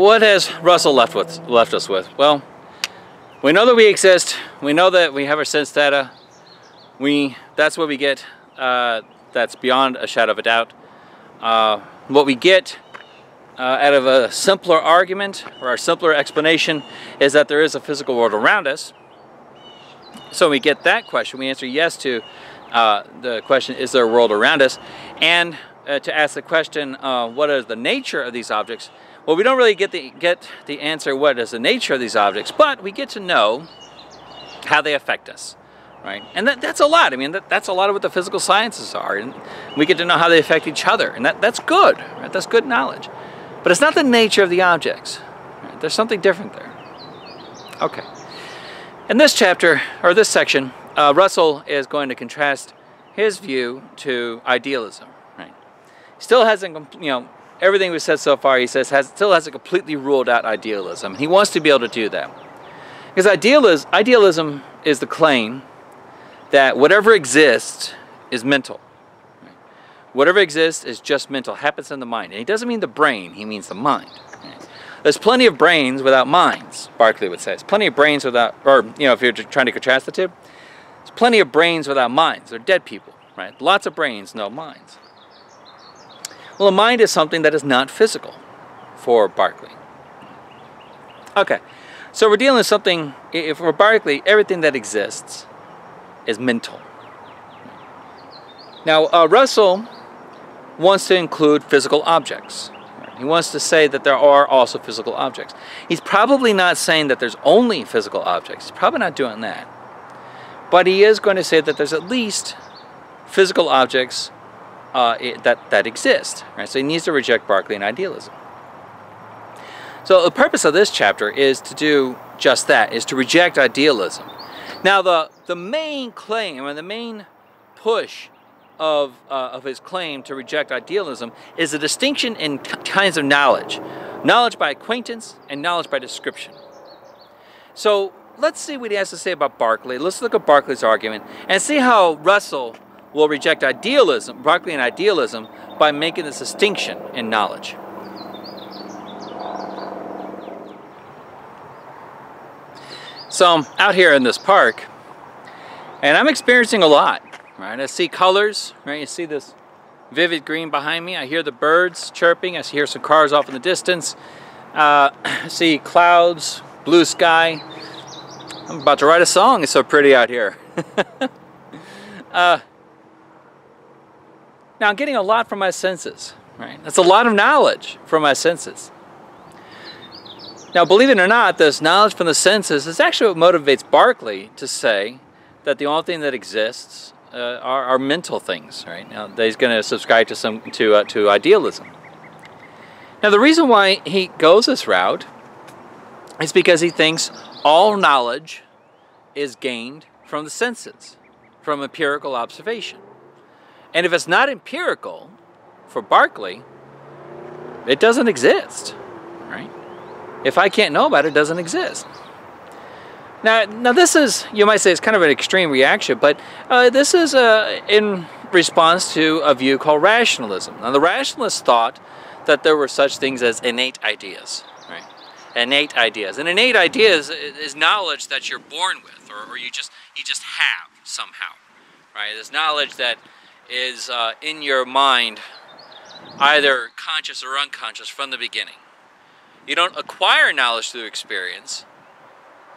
what has Russell left with left us with? Well, we know that we exist. We know that we have our sense data. We that's what we get. Uh, that's beyond a shadow of a doubt. Uh, what we get uh, out of a simpler argument or a simpler explanation is that there is a physical world around us. So we get that question. We answer yes to uh, the question, is there a world around us? And uh, to ask the question, uh, what is the nature of these objects? Well, we don't really get the, get the answer, what is the nature of these objects, but we get to know how they affect us, right? And that, that's a lot. I mean, that, that's a lot of what the physical sciences are. And we get to know how they affect each other, and that, that's good, right? That's good knowledge. But it's not the nature of the objects. Right? There's something different there. Okay. In this chapter, or this section, uh, Russell is going to contrast his view to idealism. Still hasn't, you know, everything we've said so far, he says, has, still hasn't completely ruled out idealism. He wants to be able to do that. Because idealism, idealism is the claim that whatever exists is mental. Whatever exists is just mental, happens in the mind. And he doesn't mean the brain, he means the mind. There's plenty of brains without minds, Berkeley would say. There's plenty of brains without, or, you know, if you're trying to contrast the two, there's plenty of brains without minds. They're dead people, right? Lots of brains, no minds. Well, a mind is something that is not physical for Berkeley. Okay, so we're dealing with something, If for Berkeley, everything that exists is mental. Now, uh, Russell wants to include physical objects. He wants to say that there are also physical objects. He's probably not saying that there's only physical objects. He's probably not doing that. But he is going to say that there's at least physical objects uh, that, that exist. Right? So he needs to reject Berkeley and idealism. So the purpose of this chapter is to do just that, is to reject idealism. Now the, the main claim and the main push of, uh, of his claim to reject idealism is a distinction in kinds of knowledge. Knowledge by acquaintance and knowledge by description. So let's see what he has to say about Berkeley. Let's look at Berkeley's argument and see how Russell will reject idealism, Berkeley and idealism, by making this distinction in knowledge. So I'm out here in this park, and I'm experiencing a lot right? I see colors, right? You see this vivid green behind me. I hear the birds chirping. I hear some cars off in the distance. Uh, I see clouds, blue sky. I'm about to write a song. It's so pretty out here. uh, now I'm getting a lot from my senses, right? That's a lot of knowledge from my senses. Now, believe it or not, this knowledge from the senses is actually what motivates Berkeley to say that the only thing that exists uh, are, are, mental things, right? Now he's going to subscribe to some to uh, to idealism. Now the reason why he goes this route is because he thinks all knowledge is gained from the senses, from empirical observation. And if it's not empirical, for Berkeley, it doesn't exist, right? If I can't know about it, it doesn't exist. Now, now this is, you might say it's kind of an extreme reaction, but uh, this is uh, in response to a view called rationalism. Now the rationalists thought that there were such things as innate ideas, right? Innate ideas. And innate ideas is knowledge that you're born with or, or you just you just have somehow, right? This knowledge that is uh, in your mind either conscious or unconscious from the beginning. You don't acquire knowledge through experience,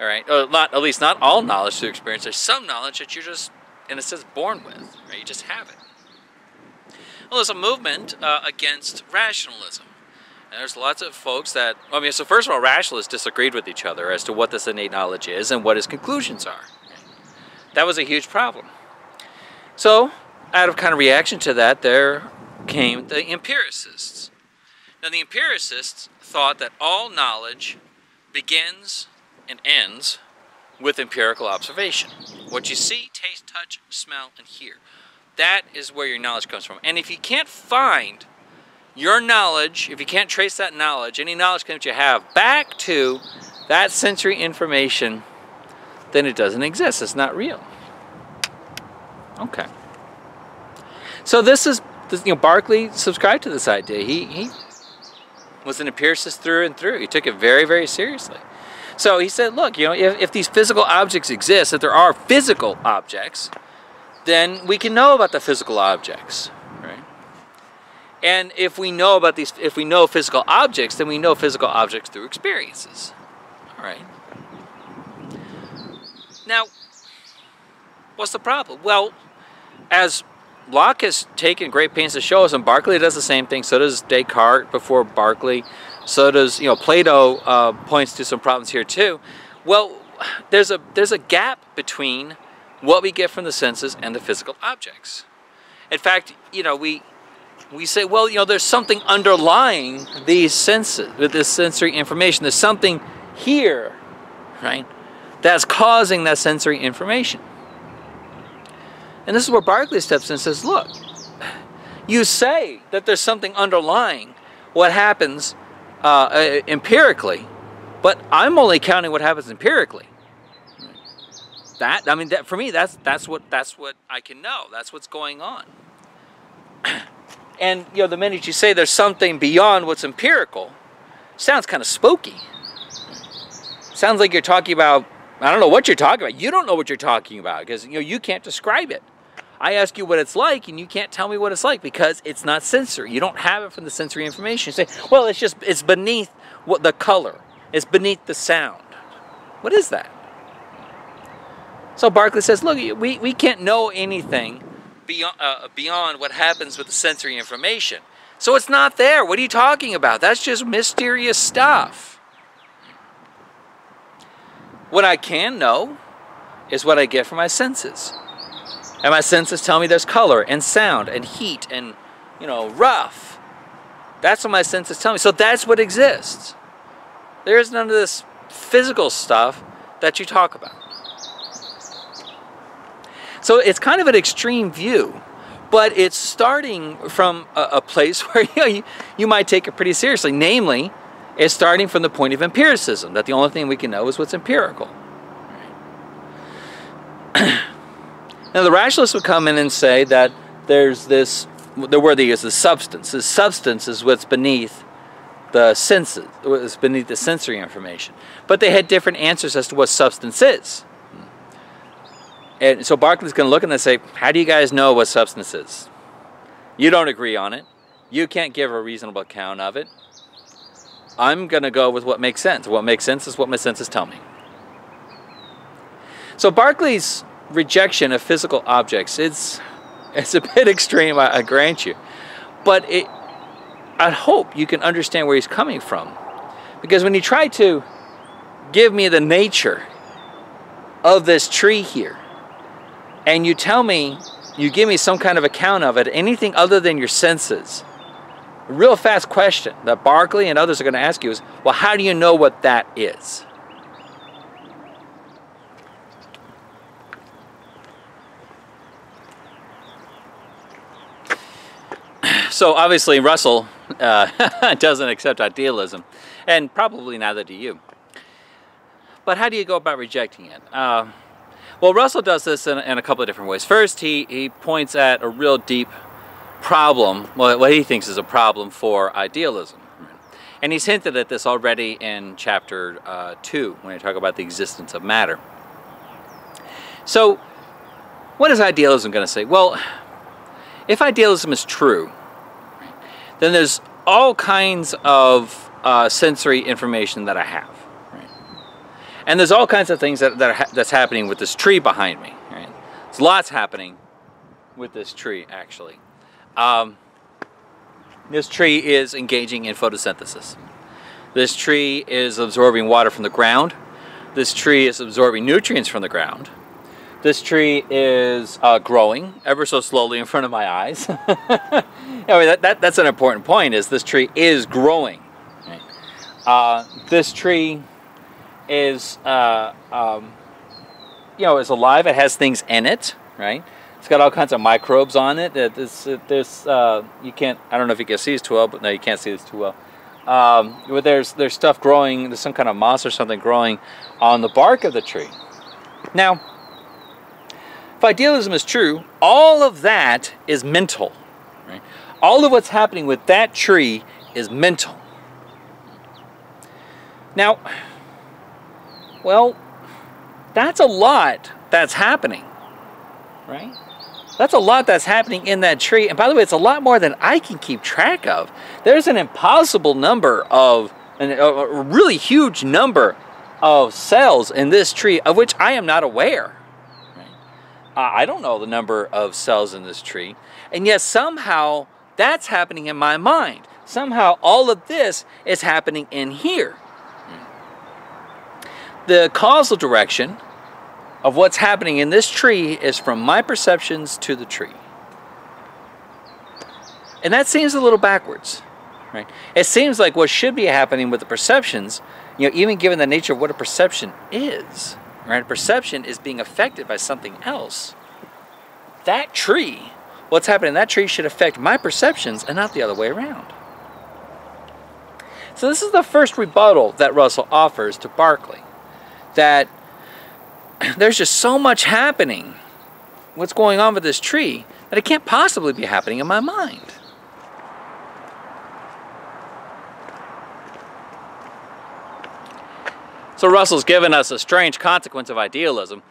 all right, or not at least not all knowledge through experience. There's some knowledge that you're just, in a sense, born with. Right? You just have it. Well, there's a movement uh, against rationalism. And there's lots of folks that, I mean, so first of all, rationalists disagreed with each other as to what this innate knowledge is and what his conclusions are. That was a huge problem. So, out of kind of reaction to that, there came the empiricists. Now, the empiricists thought that all knowledge begins and ends with empirical observation. What you see, taste, touch, smell, and hear. That is where your knowledge comes from. And if you can't find your knowledge, if you can't trace that knowledge, any knowledge that you have, back to that sensory information, then it doesn't exist. It's not real. Okay. So this is, you know, Berkeley subscribed to this idea. He, he was an empiricist through and through. He took it very, very seriously. So he said, look, you know, if, if these physical objects exist, if there are physical objects, then we can know about the physical objects, right? And if we know about these, if we know physical objects, then we know physical objects through experiences, all right? Now, what's the problem? Well, as Locke has taken great pains to show us, and Berkeley does the same thing. So does Descartes before Berkeley. So does you know Plato uh, points to some problems here too. Well, there's a there's a gap between what we get from the senses and the physical objects. In fact, you know we we say, well, you know, there's something underlying these senses with this sensory information. There's something here, right, that's causing that sensory information. And this is where Berkeley steps in and says, look, you say that there's something underlying what happens uh, uh, empirically, but I'm only counting what happens empirically. That I mean, that for me, that's that's what that's what I can know. That's what's going on. And you know, the minute you say there's something beyond what's empirical, sounds kind of spooky. Sounds like you're talking about I don't know what you're talking about. You don't know what you're talking about because you know you can't describe it. I ask you what it's like, and you can't tell me what it's like because it's not sensory. You don't have it from the sensory information. You say, well, it's just it's beneath what the color. It's beneath the sound. What is that? So Berkeley says, look, we, we can't know anything beyond, uh, beyond what happens with the sensory information. So it's not there. What are you talking about? That's just mysterious stuff. What I can know is what I get from my senses. And my senses tell me there's color and sound and heat and, you know, rough. That's what my senses tell me. So that's what exists. There's none of this physical stuff that you talk about. So it's kind of an extreme view, but it's starting from a, a place where you, know, you, you might take it pretty seriously. Namely, it's starting from the point of empiricism, that the only thing we can know is what's empirical. Now the rationalists would come in and say that there's this, the word they use is substance. The substance is what's beneath the senses, what's beneath the sensory information. But they had different answers as to what substance is. And so Berkeley's going to look at and say, how do you guys know what substance is? You don't agree on it. You can't give a reasonable account of it. I'm going to go with what makes sense. What makes sense is what my senses tell me. So Berkeley's rejection of physical objects. It's it's a bit extreme, I, I grant you, but it. I hope you can understand where he's coming from, because when you try to give me the nature of this tree here, and you tell me, you give me some kind of account of it, anything other than your senses. A real fast question that Berkeley and others are going to ask you is, well, how do you know what that is? so obviously Russell uh, doesn't accept idealism, and probably neither do you. But how do you go about rejecting it? Uh, well, Russell does this in, in, a couple of different ways. First, he, he points at a real deep problem, what he thinks is a problem for idealism. And he's hinted at this already in chapter uh, 2, when he talk about the existence of matter. So, what is idealism going to say? Well, if idealism is true, then there's all kinds of uh, sensory information that I have. And there's all kinds of things that, that ha that's happening with this tree behind me. Right? There's lots happening with this tree, actually. Um, this tree is engaging in photosynthesis. This tree is absorbing water from the ground. This tree is absorbing nutrients from the ground. This tree is uh, growing ever so slowly in front of my eyes. Mean, that, that, that's an important point is this tree is growing. Right? Uh, this tree is, uh, um, you know, is alive. It has things in it, right? It's got all kinds of microbes on it. This, this, uh, you can't, I don't know if you can see this too well, but no, you can't see this too well. Um, but there's, there's stuff growing, there's some kind of moss or something growing on the bark of the tree. Now, if idealism is true, all of that is mental. Right? All of what's happening with that tree is mental. Now, well, that's a lot that's happening, right? That's a lot that's happening in that tree. And by the way, it's a lot more than I can keep track of. There's an impossible number of, a really huge number of cells in this tree of which I am not aware. I don't know the number of cells in this tree. And yet somehow that's happening in my mind. Somehow all of this is happening in here. Hmm. The causal direction of what's happening in this tree is from my perceptions to the tree. And that seems a little backwards, right? It seems like what should be happening with the perceptions, you know, even given the nature of what a perception is, right? A perception is being affected by something else. That tree, what's happening in that tree should affect my perceptions and not the other way around. So this is the first rebuttal that Russell offers to Berkeley, that there's just so much happening, what's going on with this tree, that it can't possibly be happening in my mind. So Russell's given us a strange consequence of idealism.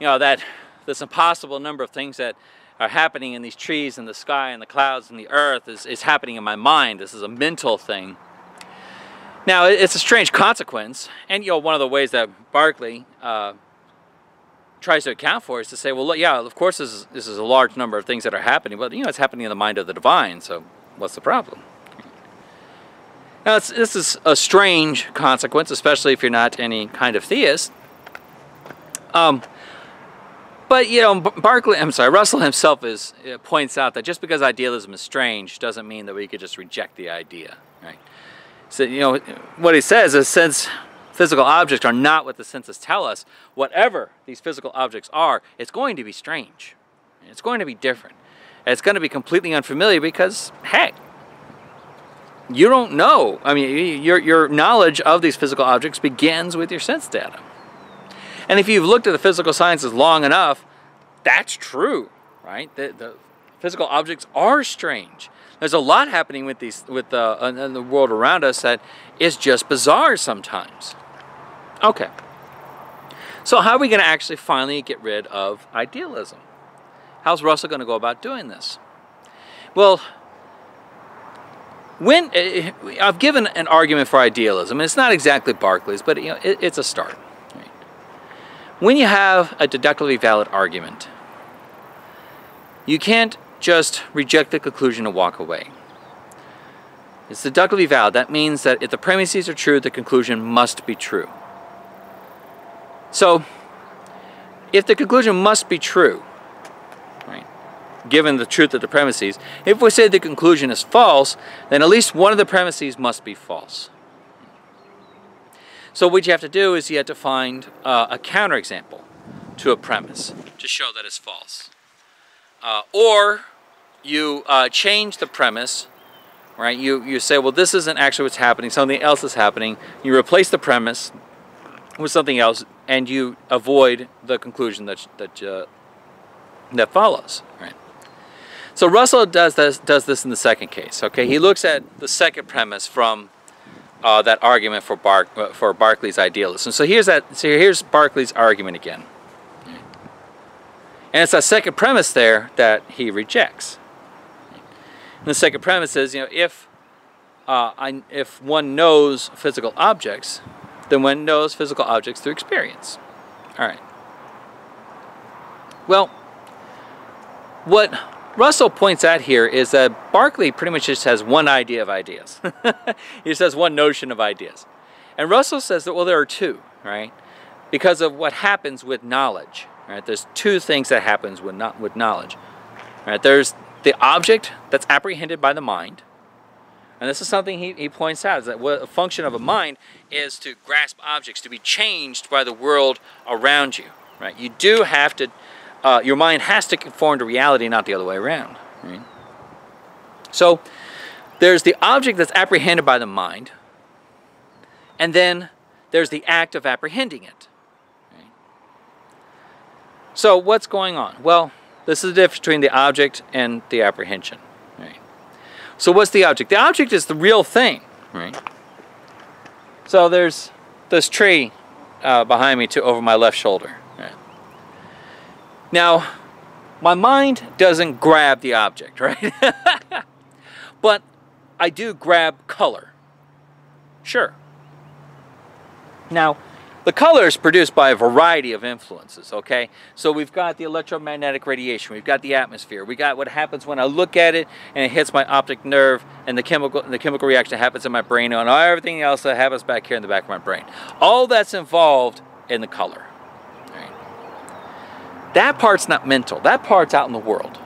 You know, that this impossible number of things that are happening in these trees and the sky and the clouds and the earth is, is happening in my mind. This is a mental thing. Now, it's a strange consequence. And, you know, one of the ways that Berkeley uh, tries to account for is to say, well, yeah, of course this is, this is a large number of things that are happening, but, you know, it's happening in the mind of the divine, so what's the problem? Now, this is a strange consequence, especially if you're not any kind of theist. Um, but, you know, Berkeley, I'm sorry, Russell himself is, uh, points out that just because idealism is strange doesn't mean that we could just reject the idea, right? So, you know, what he says is since physical objects are not what the senses tell us, whatever these physical objects are, it's going to be strange. It's going to be different. It's going to be completely unfamiliar because, hey, you don't know. I mean, your, your knowledge of these physical objects begins with your sense data. And if you've looked at the physical sciences long enough, that's true, right? The, the physical objects are strange. There's a lot happening with these, with the, in the world around us that is just bizarre sometimes. Okay. So how are we going to actually finally get rid of idealism? How's Russell going to go about doing this? Well, when uh, I've given an argument for idealism, and it's not exactly Berkeley's, but you know, it, it's a start. Right? When you have a deductively valid argument, you can't just reject the conclusion and walk away. It's deductively valid. That means that if the premises are true, the conclusion must be true. So, if the conclusion must be true, given the truth of the premises. If we say the conclusion is false, then at least one of the premises must be false. So what you have to do is you have to find uh, a counterexample to a premise to show that it's false. Uh, or you uh, change the premise, right? You, you say, well, this isn't actually what's happening, something else is happening. You replace the premise with something else, and you avoid the conclusion that, that, uh, that follows, right? So Russell does this, does this in the second case. Okay, he looks at the second premise from uh, that argument for Bar uh, for Berkeley's idealism. So here's that. So here's Berkeley's argument again, and it's that second premise there that he rejects. And the second premise is, you know, if uh, I, if one knows physical objects, then one knows physical objects through experience. All right. Well, what Russell points out here is that Berkeley pretty much just has one idea of ideas. he just has one notion of ideas. And Russell says that, well, there are two, right? Because of what happens with knowledge, right? There's two things that happens with, not, with knowledge, right? There's the object that's apprehended by the mind, and this is something he, he points out, is that what a function of a mind is to grasp objects, to be changed by the world around you, right? You do have to uh, your mind has to conform to reality, not the other way around. Right? So there's the object that's apprehended by the mind, and then there's the act of apprehending it. So what's going on? Well, this is the difference between the object and the apprehension. So what's the object? The object is the real thing. Right? So there's this tree uh, behind me to over my left shoulder. Right. Now, my mind doesn't grab the object, right? but I do grab color. Sure. Now, the color is produced by a variety of influences, okay? So we've got the electromagnetic radiation, we've got the atmosphere, we got what happens when I look at it and it hits my optic nerve and the chemical the chemical reaction happens in my brain and everything else that happens back here in the back of my brain. All that's involved in the color. That part's not mental. That part's out in the world.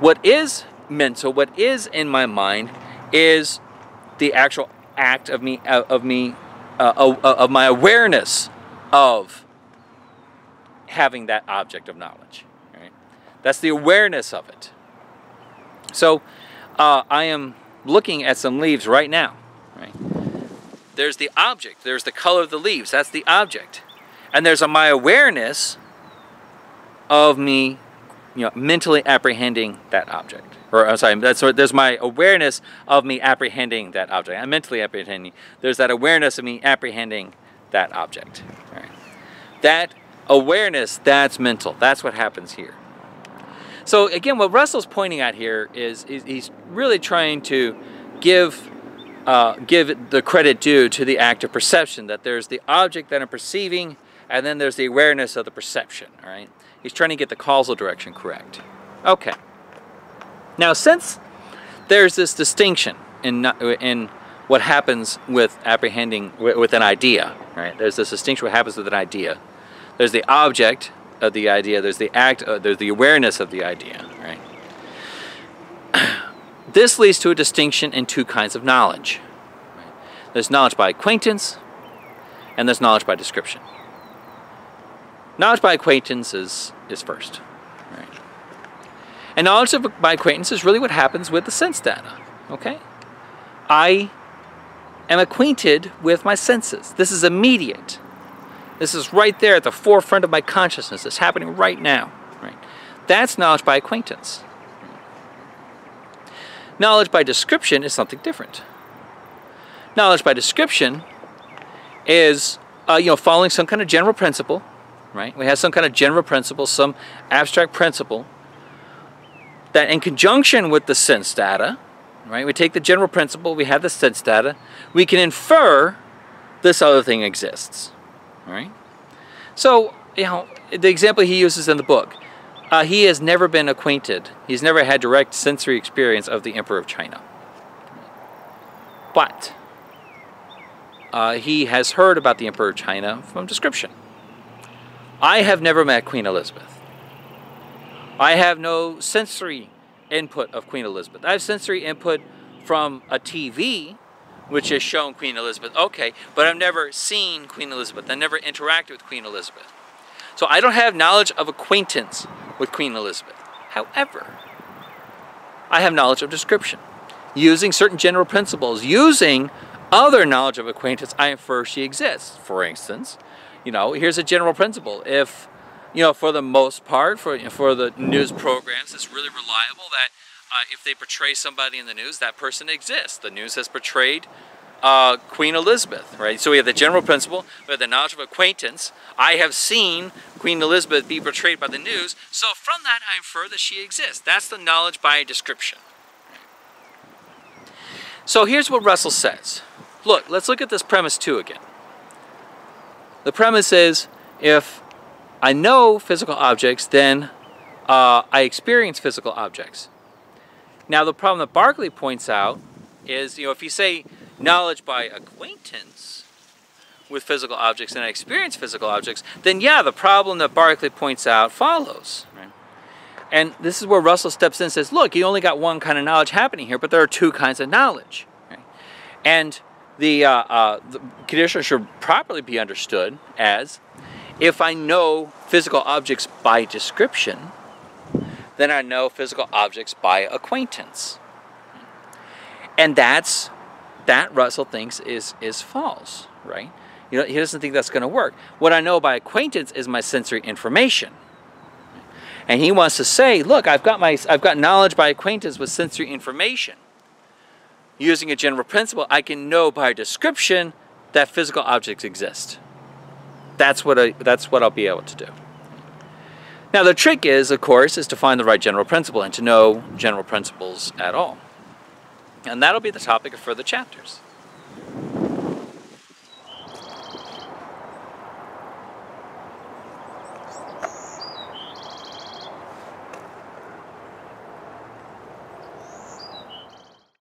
What is mental, what is in my mind is the actual act of me of me uh, of my awareness of having that object of knowledge. Right? That's the awareness of it. So uh, I am looking at some leaves right now. Right? There's the object. There's the color of the leaves. That's the object. And there's a, my awareness of me you know, mentally apprehending that object. Or I'm sorry, that's there's my awareness of me apprehending that object. I'm mentally apprehending. There's that awareness of me apprehending that object. Right. That awareness, that's mental. That's what happens here. So again, what Russell's pointing at here is, is he's really trying to give uh, give the credit due to the act of perception. That there's the object that I'm perceiving, and then there's the awareness of the perception. All right. He's trying to get the causal direction correct. Okay. Now, since there's this distinction in, in what happens with apprehending with an idea, right? There's this distinction what happens with an idea. There's the object of the idea. There's the act. Uh, there's the awareness of the idea, right? this leads to a distinction in two kinds of knowledge. There's knowledge by acquaintance, and there's knowledge by description. Knowledge by acquaintance is, is first. Right? And knowledge of, by acquaintance is really what happens with the sense data. Okay? I am acquainted with my senses. This is immediate. This is right there at the forefront of my consciousness. It's happening right now. Right? That's knowledge by acquaintance. Knowledge by description is something different. Knowledge by description is uh, you know following some kind of general principle right? We have some kind of general principle, some abstract principle that in conjunction with the sense data, right? We take the general principle, we have the sense data, we can infer this other thing exists, right? So, you know, the example he uses in the book, uh, he has never been acquainted, he's never had direct sensory experience of the Emperor of China. But uh, he has heard about the Emperor of China from description. I have never met Queen Elizabeth. I have no sensory input of Queen Elizabeth. I have sensory input from a TV, which has shown Queen Elizabeth. Okay, but I've never seen Queen Elizabeth. I never interacted with Queen Elizabeth. So I don't have knowledge of acquaintance with Queen Elizabeth. However, I have knowledge of description. Using certain general principles, using other knowledge of acquaintance, I infer she exists. For instance, you know, here's a general principle. If, you know, for the most part, for, for the news programs, it's really reliable that uh, if they portray somebody in the news, that person exists. The news has portrayed uh, Queen Elizabeth, right? So we have the general principle, we have the knowledge of acquaintance. I have seen Queen Elizabeth be portrayed by the news, so from that I infer that she exists. That's the knowledge by description. So here's what Russell says. Look, let's look at this premise two again. The premise is if I know physical objects, then uh, I experience physical objects. Now the problem that Berkeley points out is, you know, if you say knowledge by acquaintance with physical objects and I experience physical objects, then yeah, the problem that Berkeley points out follows. Right? And this is where Russell steps in and says, look, you only got one kind of knowledge happening here, but there are two kinds of knowledge. Right? And the, uh, uh, the condition should properly be understood as if I know physical objects by description, then I know physical objects by acquaintance. And that's that Russell thinks is is false, right? You know, he doesn't think that's going to work. What I know by acquaintance is my sensory information. And he wants to say, look, I've got my I've got knowledge by acquaintance with sensory information. Using a general principle, I can know by description that physical objects exist. That's what I, that's what I'll be able to do. Now the trick is, of course, is to find the right general principle and to know general principles at all. And that'll be the topic of further chapters.